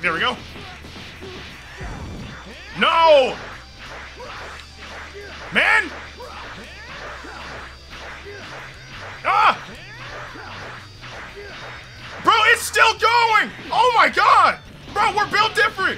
There we go. No! Man! Ah! Bro, it's still going! Oh my god! Bro, we're built different!